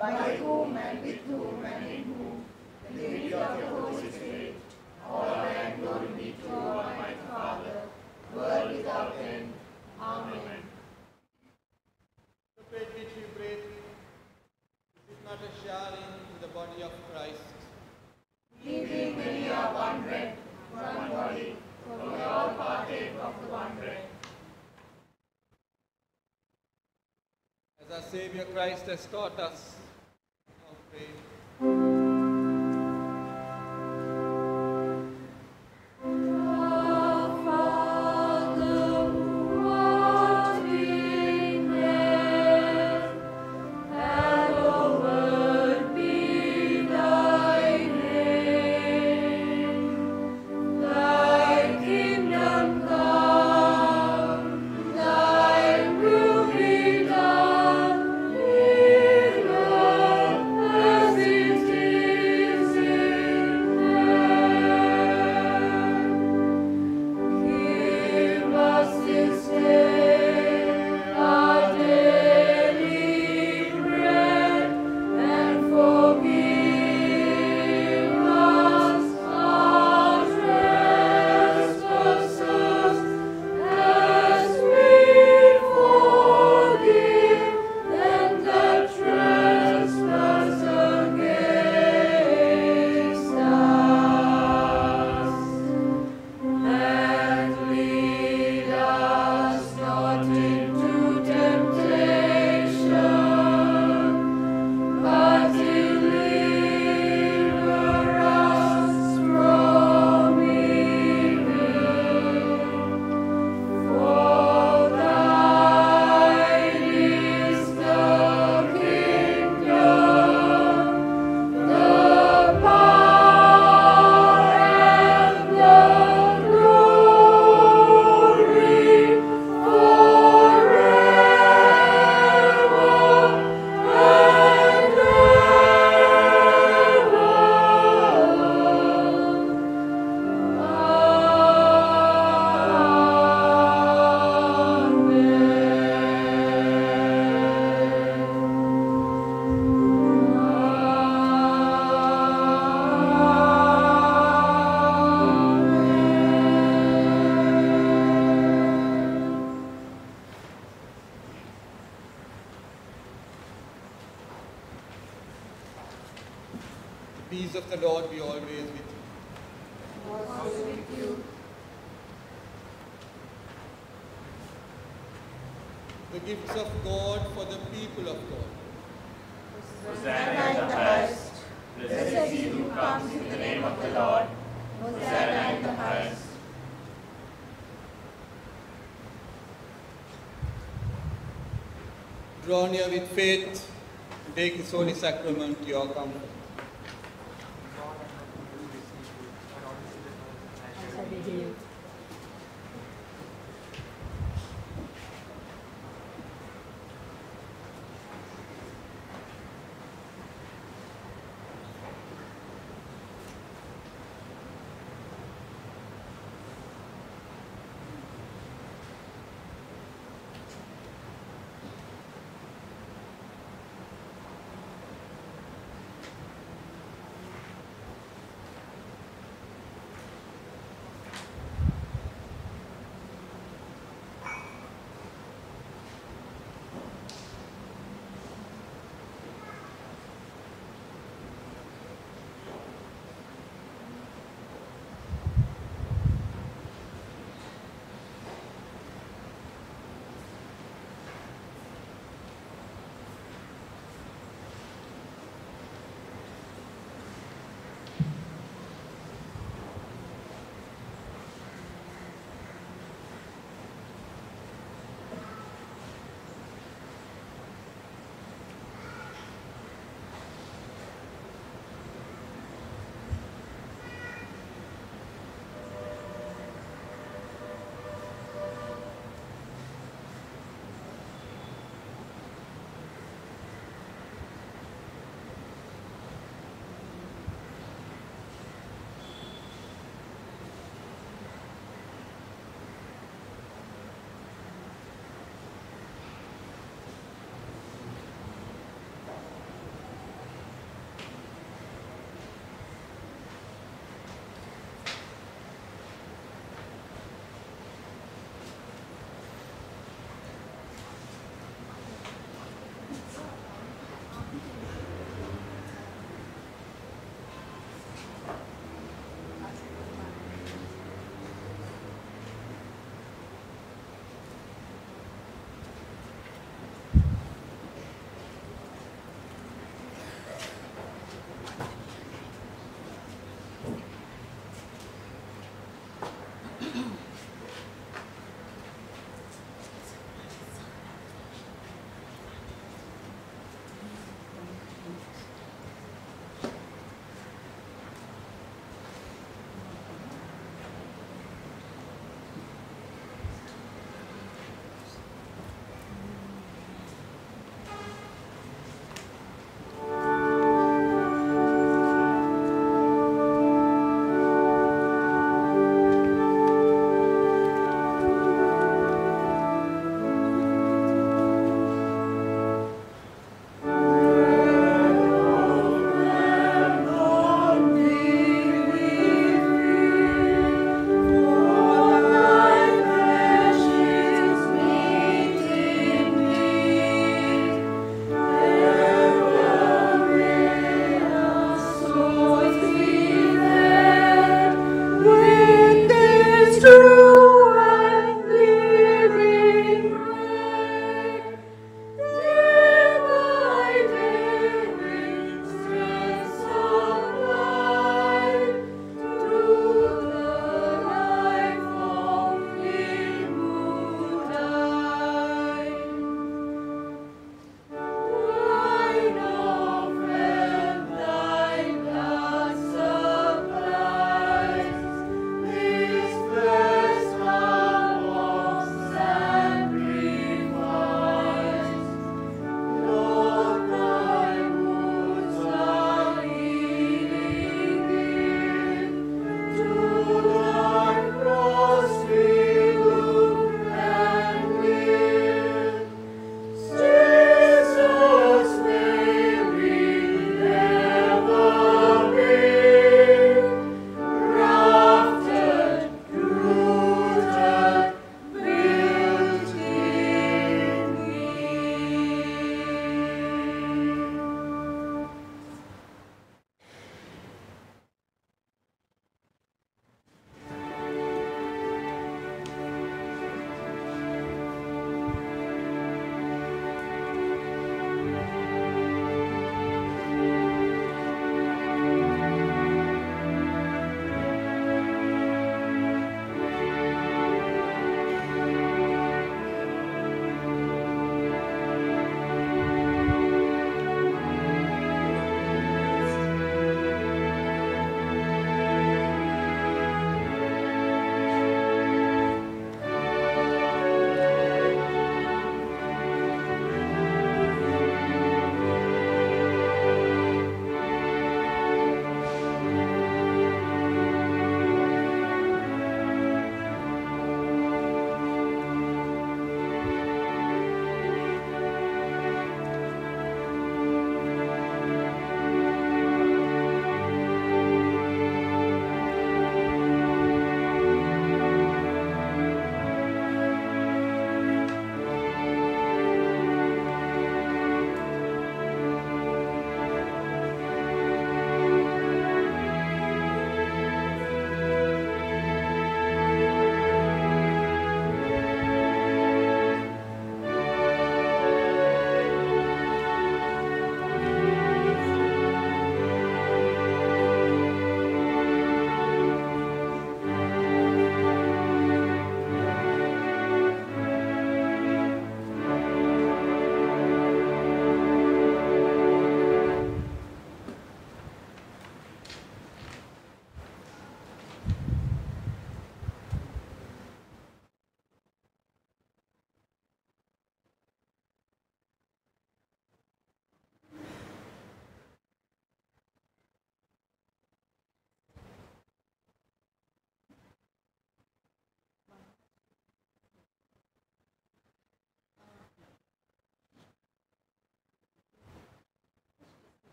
Speaker 7: by whom and with whom and in whom, the unity of the Holy Spirit, all honor and glory be to Almighty Father, world without end. Amen.
Speaker 3: The bread which we break, is not a sharing in the body of Christ?
Speaker 7: We being many are one bread, one body, for we all partake of the one bread.
Speaker 3: As our Savior Christ has taught us, now pray. Near with faith take this holy sacrament to your comfort.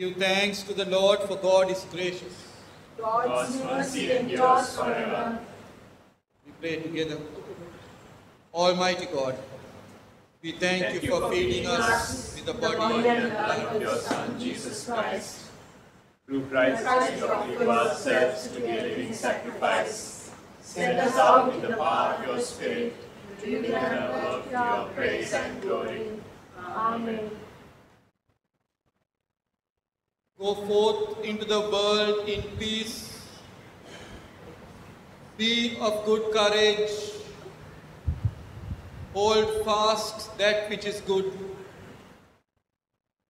Speaker 2: Give thanks to the Lord, for God is gracious.
Speaker 7: God's mercy endures forever.
Speaker 2: We pray together. Almighty God, we thank, you for feeding us with the body
Speaker 7: and
Speaker 3: blood of your Son, Jesus Christ. Through Christ, you give ourselves to be a living sacrifice. Send us out in the power of your Spirit to do the work to your praise and glory. Amen.
Speaker 2: Go forth into the world in peace. Be of good courage. Hold fast that which is good.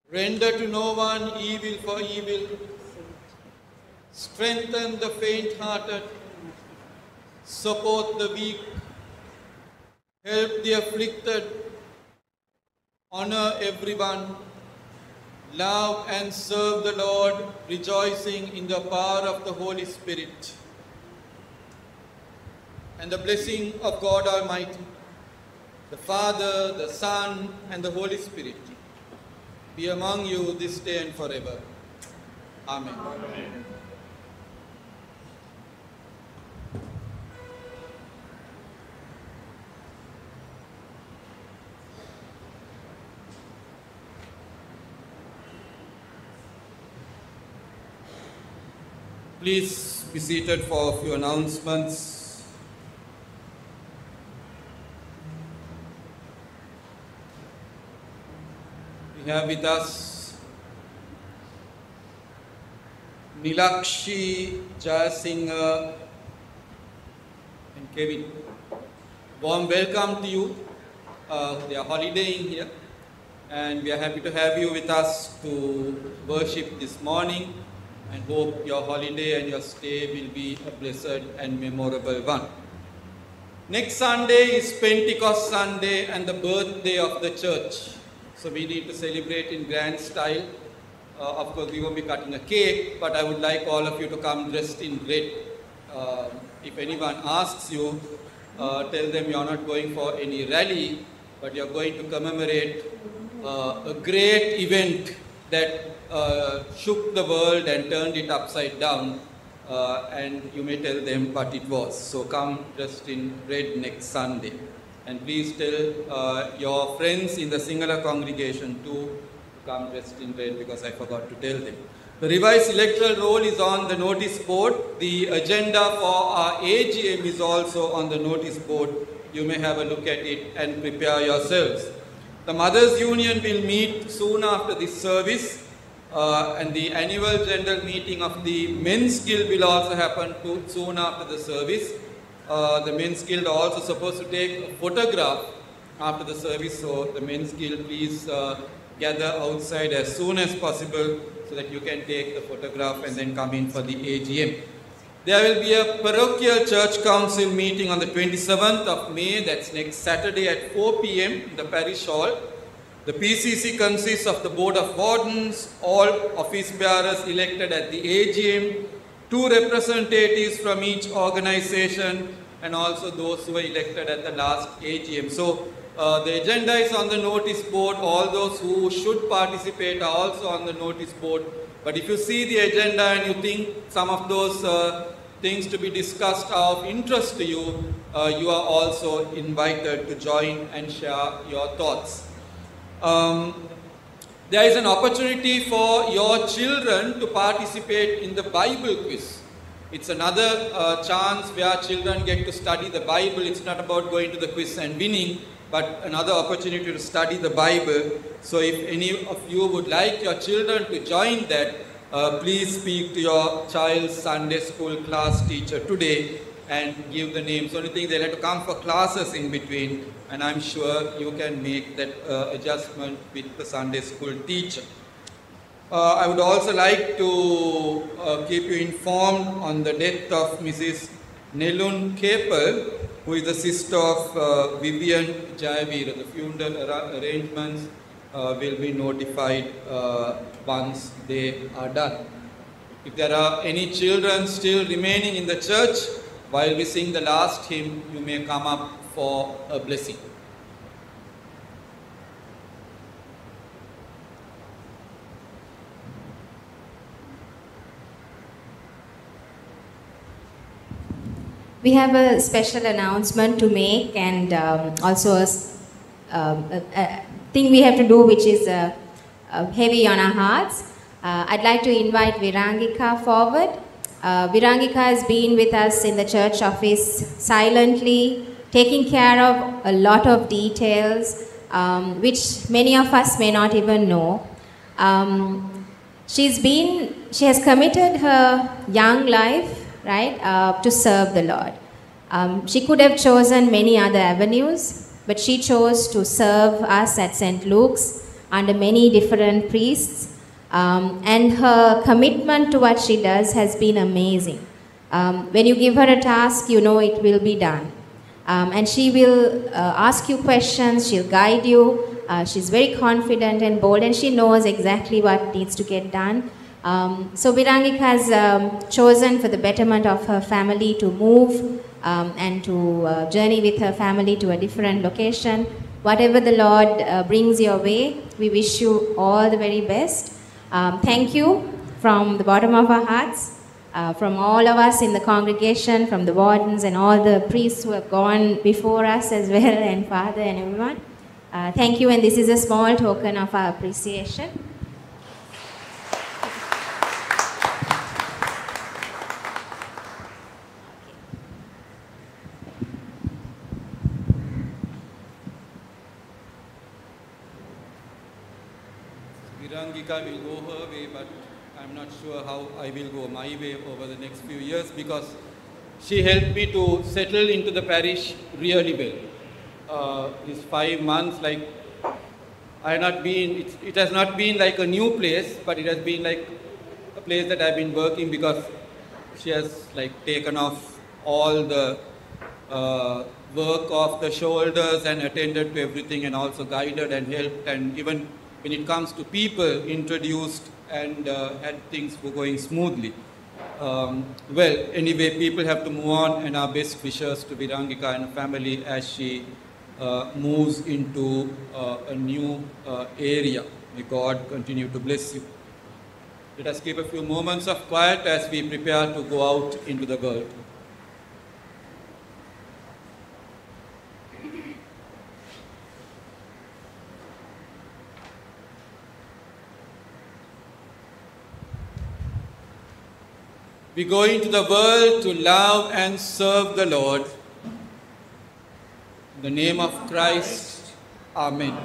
Speaker 2: Render to no one evil for evil. Strengthen the faint hearted. Support the weak. Help the afflicted. Honor everyone. Love and serve the Lord, rejoicing in the power of the Holy Spirit. And the blessing of God Almighty, the Father, the Son, and the Holy Spirit be among you this day and forever. Amen. Please be seated for a few announcements. We have with us Nilakshi Jayasingh and Kevin. Warm welcome to you. Uh, are holidaying here and we are happy to have you with us to worship this morning and hope your holiday and your stay will be a blessed and memorable one. Next Sunday is Pentecost Sunday and the birthday of the church. So we need to celebrate in grand style. Uh, of course, we won't be cutting a cake, but I would like all of you to come dressed in red. Uh, if anyone asks you, uh, tell them you're not going for any rally, but you're going to commemorate uh, a great event that shook the world and turned it upside down. Uh, and you may tell them what it was. So come dressed in red next Sunday. And please tell uh, your friends in the Sinhala congregation to come dressed in red because I forgot to tell them. The revised electoral roll is on the notice board. The agenda for our AGM is also on the notice board. You may have a look at it and prepare yourselves. The Mothers Union will meet soon after this service uh, and the annual general meeting of the Men's Guild will also happen too, soon after the service. Uh, the Men's Guild are also supposed to take a photograph after the service, so the Men's Guild please uh, gather outside as soon as possible so that you can take the photograph and then come in for the AGM. There will be a parochial church council meeting on the 27th of May, that's next Saturday at 4 p.m. in the parish hall. The PCC consists of the Board of Wardens, all office bearers elected at the AGM, two representatives from each organization, and also those who were elected at the last AGM. So uh, the agenda is on the notice board. All those who should participate are also on the notice board. But if you see the agenda and you think some of those uh, things to be discussed are of interest to you, uh, you are also invited to join and share your thoughts. Um, there is an opportunity for your children to participate in the Bible quiz. It's another uh, chance where children get to study the Bible. It's not about going to the quiz and winning, but another opportunity to study the Bible. So if any of you would like your children to join that, uh, please speak to your child's Sunday school class teacher today and give the names. Only thing they'll have to come for classes in between, and I'm sure you can make that uh, adjustment with the Sunday school teacher. Uh, I would also like to uh, keep you informed on the death of Mrs. Nelun Kepal, who is the sister of uh, Vivian Jayavira. The funeral arra- arrangements uh, will be notified uh, once they are done. If there are any children still remaining in the church, while we sing the last hymn, you may come up for a blessing.
Speaker 9: We have a special announcement to make and um, also a, um, a, a, thing we have to do which is uh, uh, heavy on our hearts. Uh, I'd like to invite Virangika forward. Uh, Virangika has been with us in the church office silently taking care of a lot of details um, which many of us may not even know. Um, she's been, she has committed her young life, right, uh, to serve the Lord. Um, she could have chosen many other avenues, but she chose to serve us at St. Luke's under many different priests. Um, and her commitment to what she does has been amazing. Um, when you give her a task, you know it will be done. Um, and she will uh, ask you questions, she'll guide you. Uh, she's very confident and bold, and she knows exactly what needs to get done. Um, so Virangik has um, chosen for the betterment of her family to move um, and to uh, journey with her family to a different location. Whatever the Lord uh, brings your way, we wish you all the very best. Um, thank you from the bottom of our hearts, uh, from all of us in the congregation, from the wardens and all the priests who have gone before us as well, and Father and everyone. Uh, thank you, and this is a small token of our appreciation.
Speaker 2: Virangika will go her way, but I'm not sure how I will go my way over the next few years because she helped me to settle into the parish really well. Uh, these five months, like I have not been, it, has not been like a new place, but it has been like a place that I've been working because she has like taken off all the uh, work off the shoulders and attended to everything and also guided and helped and even when it comes to people introduced and uh, had things were going smoothly. Um, well, anyway, people have to move on and our best wishes to Virangika and her family as she uh, moves into uh, a new uh, area. May God continue to bless you. Let us keep a few moments of quiet as we prepare to go out into the world. We go into the world to love and serve the Lord. In the name of Christ, Amen.